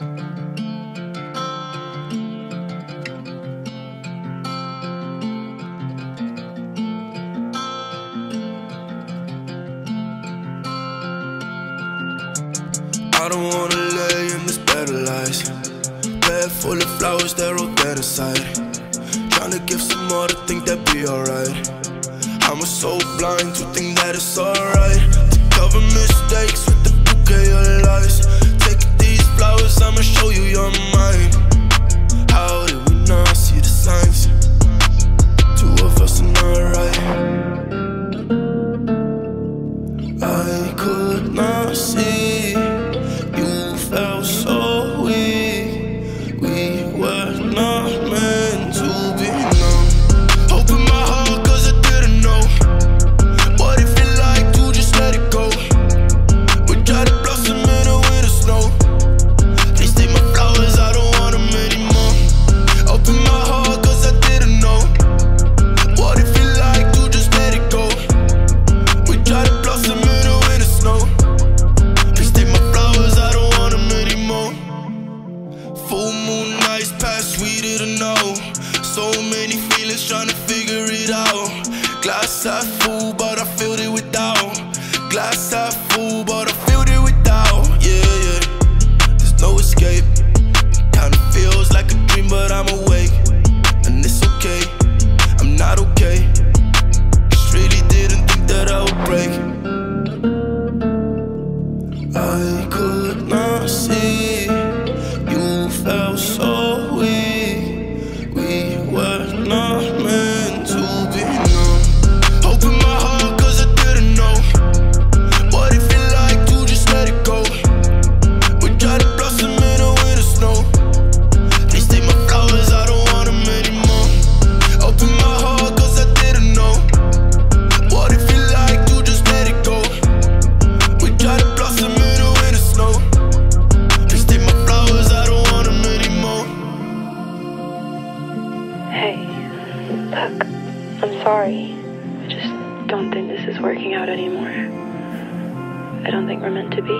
I don't wanna lay in this bed of lies. Bed full of flowers that roll dead aside Tryna give some more to think that'd be alright. I was so blind to think that it's alright. To cover mistakes with the bouquet of lies. I'ma show you you're mine Full moon nights pass didn't know. So many feelings trying to figure it out. Hey, look, I'm sorry. I just don't think this is working out anymore. I don't think we're meant to be.